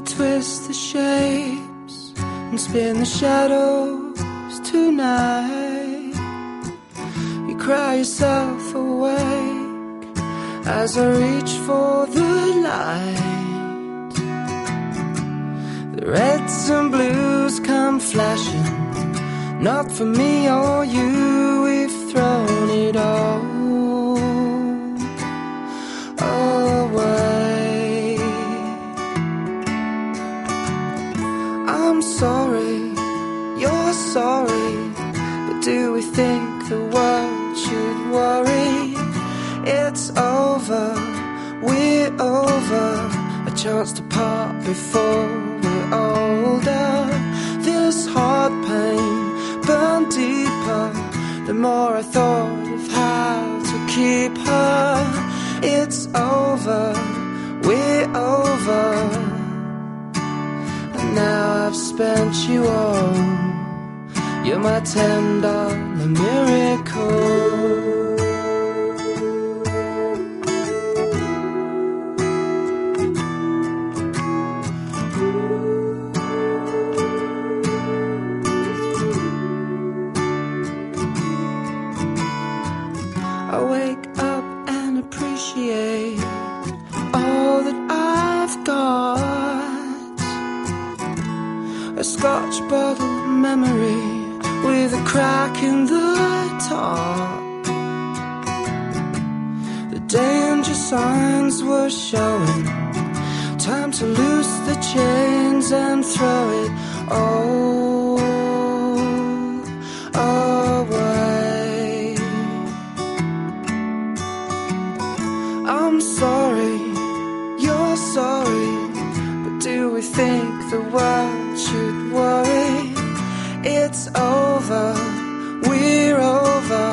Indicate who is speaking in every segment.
Speaker 1: twist the shapes and spin the shadows tonight. You cry yourself awake as I reach for the light. The reds and blues come flashing, not for me or you, I'm sorry, you're sorry, but do we think the world should worry? It's over, we're over, a chance to part before we're older. This heart pain burned deeper the more I thought of how to keep her. It's over, we're over. Spent you all. You're my ten dollar miracle. A scotch bottle memory with a crack in the top. The danger signs were showing. Time to loose the chains and throw it all away. I'm sorry, you're sorry, but do we think the world should worry? It's over, we're over,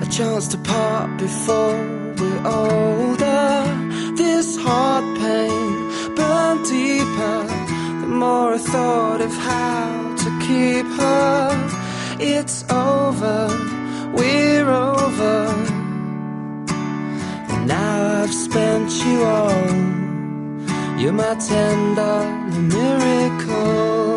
Speaker 1: a chance to part before we're older. This heart pain burned deeper the more I thought of how to keep her. It's over, You're my ten dollar miracle.